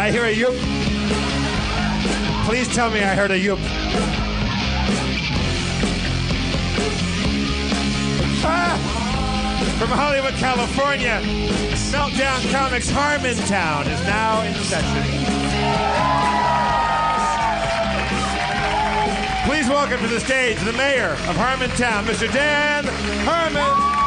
I hear a yoop? Please tell me I heard a yoop. Ah! From Hollywood, California, Meltdown Comics Harmontown is now in session. Please welcome to the stage the mayor of Harmontown, Mr. Dan Harmon.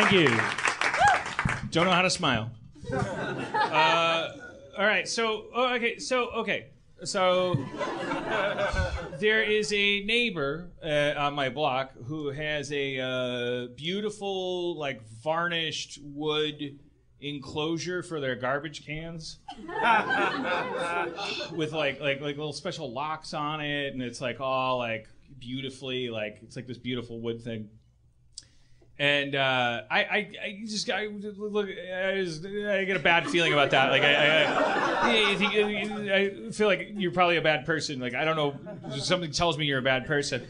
Thank you. Don't know how to smile. Uh, all right, so oh, okay, so okay, so uh, there is a neighbor uh, on my block who has a uh, beautiful, like varnished wood enclosure for their garbage cans with like like like little special locks on it, and it's like all like beautifully like it's like this beautiful wood thing. And uh, I, I, I just I look, I, just, I get a bad feeling about that. Like I, I, I, I feel like you're probably a bad person. Like I don't know, something tells me you're a bad person.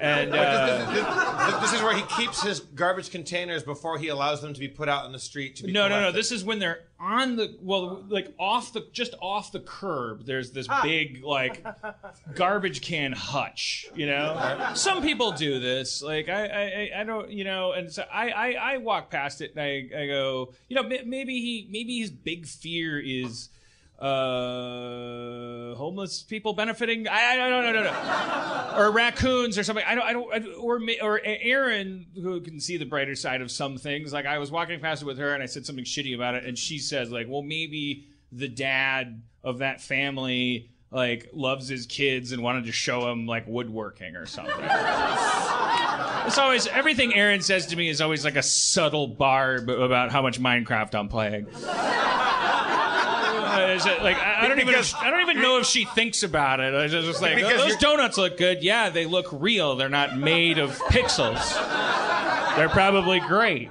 And uh, This, this- this is where he keeps his garbage containers before he allows them to be put out in the street to be No, no, no. This is when they're on the well, like off the just off the curb. There's this big like garbage can hutch. You know, some people do this. Like I, I, I- I don't, you know, and so I, I, I walk past it and I, I go, you know, maybe he, maybe his big fear is. Uh, homeless people benefiting. I, I don't know, no, no, no, or raccoons or something. I don't, I don't, or or Erin, who can see the brighter side of some things. Like I was walking past it with her, and I said something shitty about it, and she says like, well, maybe the dad of that family like loves his kids and wanted to show him like woodworking or something. It's always everything Erin says to me is always like a subtle barb about how much Minecraft I'm playing. Is it, like I, I don't even I don't even know if she thinks about it. I just, just like "Oh, those donuts look good. Yeah, they look real. They're not made of pixels. They're probably great.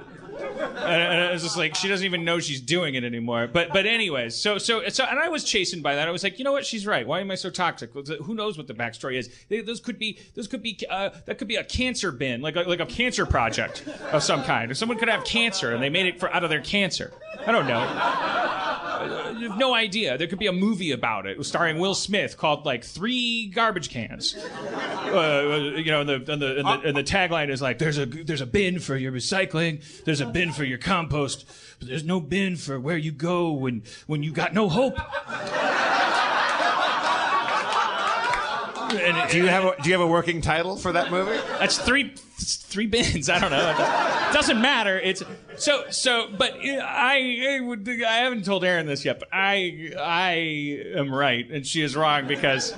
And, and it's just like she doesn't even know she's doing it anymore. But but anyways, so so so and I was chastened by that. I was like, you know what? She's right. Why am I so toxic? Who knows what the backstory is? They- Those could be those could be uh, that could be a cancer bin, like a, like a cancer project of some kind. Or someone could have cancer and they made it for out of their cancer. I don't know. Have no idea. There could be a movie about it starring Will Smith called like Three Garbage Cans. Uh, you know, and the, and the, and the, and the tagline is like, "There's a there's a bin for your recycling, there's a bin for your compost, but there's no bin for where you go when when you got no hope." And Do you have a, do you have a working title for that movie? that's three three bins. I don't know. It doesn't matter. It's so so. But I I, would, I haven't told Erin this yet, but I I am right and she is wrong because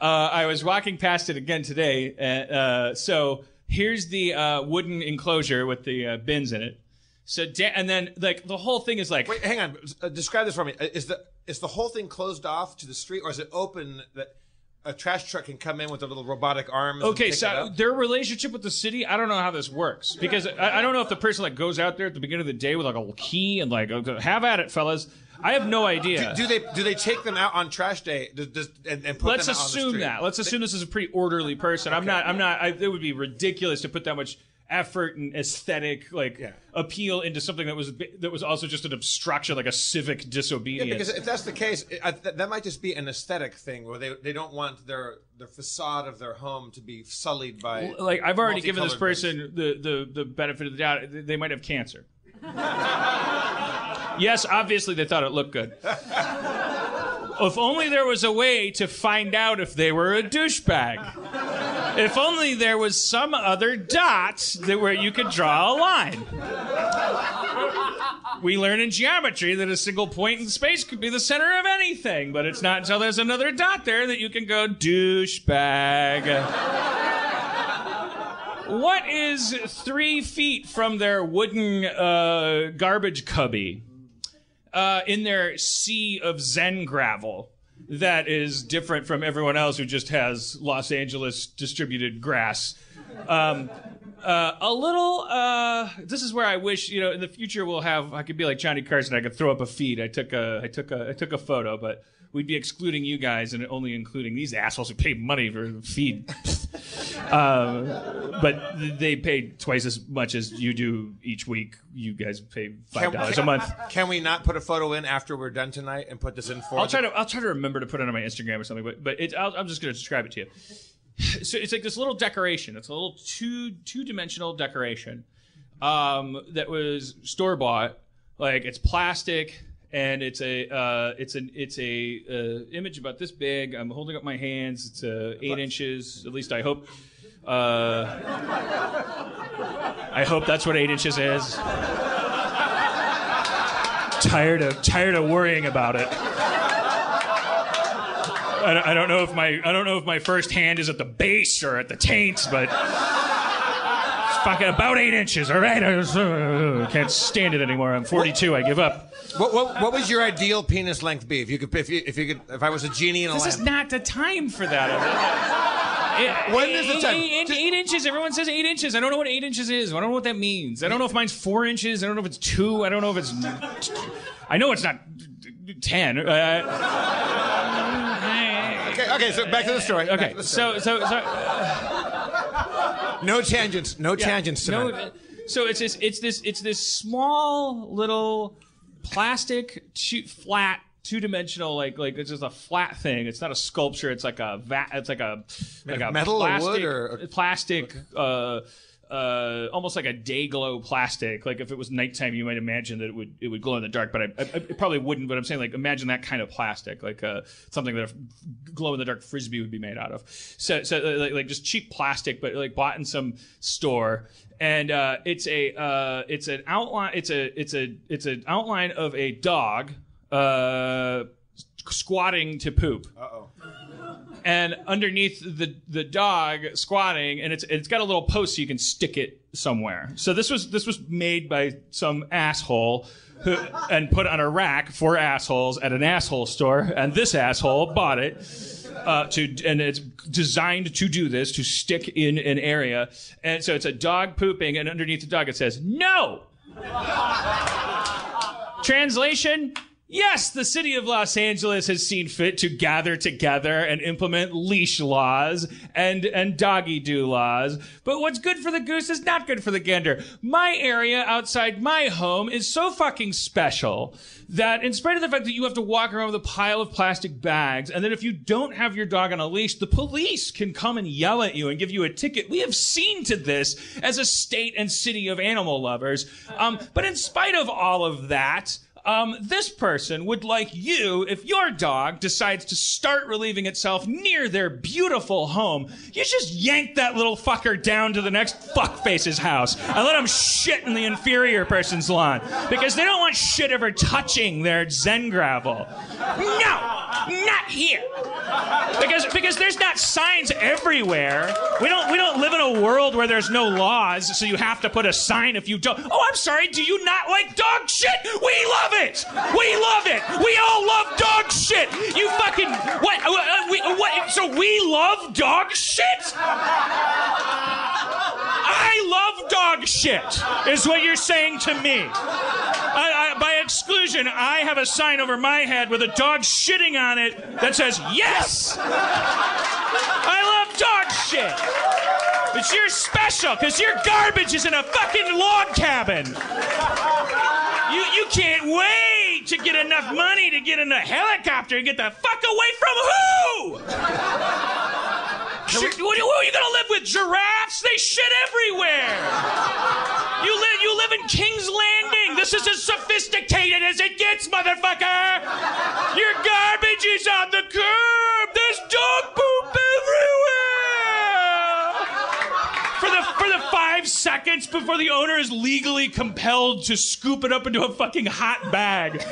uh, I was walking past it again today. Uh, uh, so here's the uh, wooden enclosure with the uh, bins in it. So da- and then like the whole thing is like Wait, hang on. Uh, describe this for me. Uh, Is the is the whole thing closed off to the street, or is it open that a trash truck can come in with a little robotic and Okay, so their relationship with the city, I don't know how this works because I, I don't know if the person like goes out there at the beginning of the day with like a little key and like have at it, fellas. I have no idea. do they do they take them out on trash day does, does, and, and put Let's them out on the assume that. Let's assume this is a pretty orderly person. I'm not. I'm not. I, it would be ridiculous to put that much effort and aesthetic like Yeah. appeal into something that was that was also just an obstruction, like a civic Yeah, disobedience. because if that's the case, it, I, th- that might just be an aesthetic thing where they, they don't want their their facade of their home to be sullied by. like I've already given this person the, the, the benefit of the doubt. They might have cancer. yes, obviously they thought it looked good. if only there was a way to find out if they were a douchebag. If only there was some other dot that where you could draw a line. We learn in geometry that a single point in space could be the center of anything, but it's not until there's another dot there that you can go douchebag. What is three feet from their wooden uh, garbage cubby uh, in their sea of Zen gravel that is different from everyone else who just has Los Angeles distributed grass? Um, Uh, a little. Uh, this is where I wish you know in the future we'll have. I could be like Johnny Carson. I could throw up a feed. I took a. I took a. I took a photo, but we'd be excluding you guys and only including these assholes who paid money for the feed. um, but they paid twice as much as you do each week. You guys pay five dollars a month. Can we not put a photo in after we're done tonight and put this in for? I'll try to. I'll try to remember to put it on my Instagram or something. But but it, I'll, I'm just going to describe it to you. So it's like this little decoration. It's a little two two dimensional decoration um, that was store bought. Like it's plastic and it's a uh, it's an it's a uh, image about this big. I'm holding up my hands. It's uh, eight inches. At least I hope. Uh, I hope that's what eight inches is. tired of tired of worrying about it. I don't, I don't know if my I don't know if my first hand is at the base or at the taint, but fucking about eight inches. All right, I uh, can't stand it anymore. I'm 42. I give up. What, what, what would your ideal penis length be if you could if you if you could if I was a genie in a This lamp? is not the time for that. When is the time? Eight, eight- eight inches. Everyone says eight inches. I don't know what eight inches is. I don't know what that means. I don't know if mine's four inches. I don't know if it's two. I don't know if it's. I know it's not ten. Uh, Okay, okay, so back to the story. Okay, the story. so so so. No tangents, no tangents tonight. No, so it's this it's this it's this small little plastic two, flat two dimensional like like it's just a flat thing. It's not a sculpture. It's like a va- It's like a like a metal or wood plastic, or- plastic. Uh, uh, almost like a day glow plastic. Like if it was nighttime, you might imagine that it would it would glow in the dark, but I, I, it probably wouldn't. But I'm saying like imagine that kind of plastic, like uh, something that a glow in the dark frisbee would be made out of. So so uh, like, like just cheap plastic, but like bought in some store. And uh, it's a uh, it's an outline it's a it's a it's an outline of a dog uh, squatting to poop and underneath the the dog squatting and it's it's got a little post so you can stick it somewhere. So this was this was made by some asshole who, and put on a rack for assholes at an asshole store and this asshole bought it uh, to and it's designed to do this to stick in an area. And so it's a dog pooping and underneath the dog it says no! Translation Yes, the city of Los Angeles has seen fit to gather together and implement leash laws and, and doggy do laws. But what's good for the goose is not good for the gander. My area outside my home is so fucking special that in spite of the fact that you have to walk around with a pile of plastic bags and that if you don't have your dog on a leash, the police can come and yell at you and give you a ticket. We have seen to this as a state and city of animal lovers. Um, but in spite of all of that, um, this person would like you, if your dog decides to start relieving itself near their beautiful home, you just yank that little fucker down to the next fuckface's house and let him shit in the inferior person's lawn because they don't want shit ever touching their Zen gravel. No, not here. Because because there's not signs everywhere. We don't we don't live in a world where there's no laws, so you have to put a sign if you don't. Oh, I'm sorry. Do you not like dog shit? We love it. We love it. We all love dog shit. You fucking what? Uh, uh, we, what? So we love dog shit. I love dog shit. Is what you're saying to me? Exclusion, I have a sign over my head with a dog shitting on it that says yes. I love dog shit. But you're special because your garbage is in a fucking log cabin. You, you can't wait to get enough money to get in a helicopter and get the fuck away from who? Shit, what, who are you gonna live with? Giraffes? They shit everywhere. This is as sophisticated as it gets, motherfucker. Your garbage is on the curb. There's dog poop everywhere. For the for the five seconds before the owner is legally compelled to scoop it up into a fucking hot bag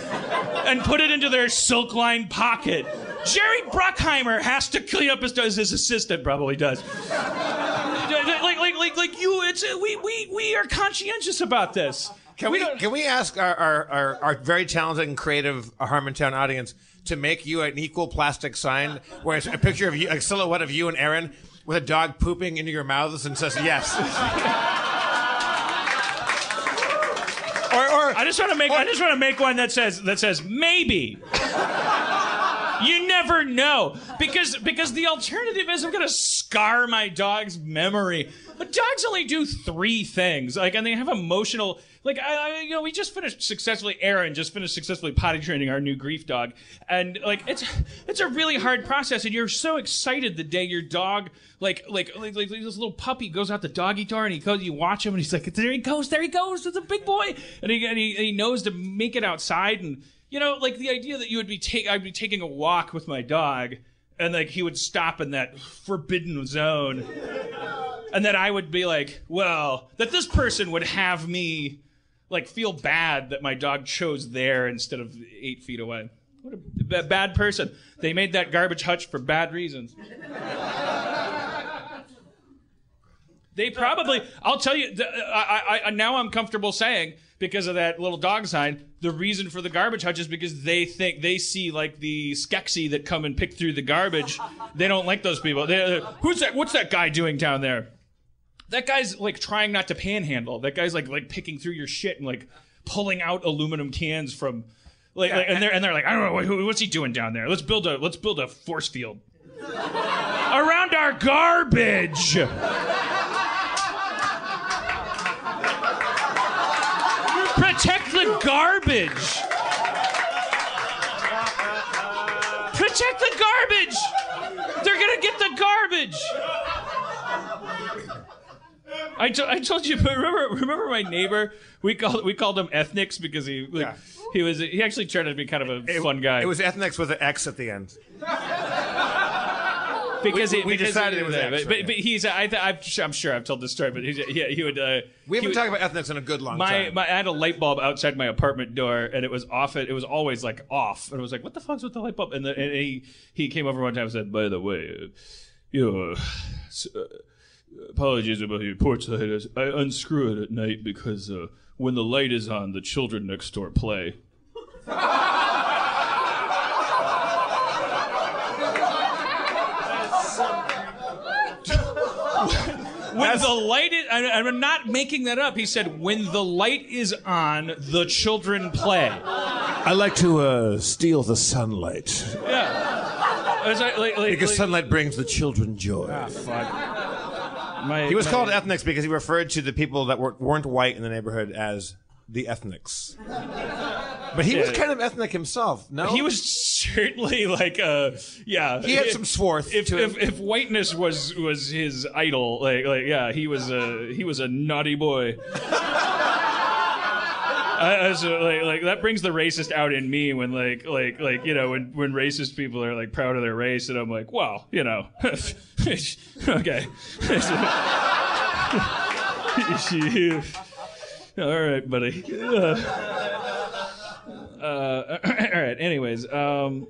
and put it into their silk lined pocket. Jerry Bruckheimer has to clean up his his assistant probably does. like like like like you it's we we we are conscientious about this. Can we, we can we ask our, our, our, our, very talented and creative Harmontown audience to make you an equal plastic sign where it's a picture of you, a silhouette of you and Erin with a dog pooping into your mouths and says yes. or, or I just want to make or, I just want to make one that says that says maybe. You never know because because the alternative is I'm gonna scar my dog's memory. But dogs only do three things, like, and they have emotional. Like, I, I, you know, we just finished successfully. Erin just finished successfully potty training our new grief dog, and like, it's it's a really hard process, and you're so excited the day your dog. Like, like, like, like this little puppy goes out the doggy door and he goes, you watch him and he's like, there he goes, there he goes, it's a big boy. And he, and he, and he knows to make it outside and, you know, like the idea that you would be take I'd be taking a walk with my dog, and like he would stop in that forbidden zone, and that I would be like, well, that this person would have me like feel bad that my dog chose there instead of eight feet away. What a b- bad person! They made that garbage hutch for bad reasons. They probably. I'll tell you. I, I, I now I'm comfortable saying because of that little dog sign. The reason for the garbage hutch is because they think they see like the skexy that come and pick through the garbage. They don't like those people. They, uh, who's that? What's that guy doing down there? That guy's like trying not to panhandle. That guy's like like picking through your shit and like pulling out aluminum cans from. Like, like and they're and they're like I don't know what's he doing down there. Let's build a let's build a force field around our garbage. Protect the garbage. Protect the garbage. They're gonna get the garbage. I, to- I told you, but remember, remember my neighbor? We called we called him ethnics because he like, Yeah. he was he actually turned out to be kind of a fun guy. It was ethnics with an X at the end. Because we- he, we because decided it was but, X, but, but he's I, th- I'm, sure- I'm sure I've told this story, but he's, yeah, he would. Uh, we haven't would- talked about ethnics in a good long my, time. my I had a light bulb outside my apartment door, and it was off. It, it was always like off, and I was like, "What the fuck's with the light bulb?" And, the, and he he came over one time and said, "By the way, uh, you know, uh, apologies about your porch light. I unscrew it at night because uh, when the light is on, the children next door play." When the light is, I, I'm not making that up. He said, when the light is on, the children play. I like to uh, steal the sunlight Yeah. I like- like- because like- sunlight brings the children joy. Fuck. My- he was my- called ethnics because he referred to the people that were, weren't white in the neighborhood as the ethnics. But he was kind of ethnic himself. No, He was certainly like a yeah. He had some swarth If, to him. if if whiteness was was his idol, like like yeah, he was a he was a naughty boy. I, I was, uh, like, like that brings the racist out in me when like like like you know when when racist people are like proud of their race and I'm like well you know okay all right buddy uh, uh, all right anyways um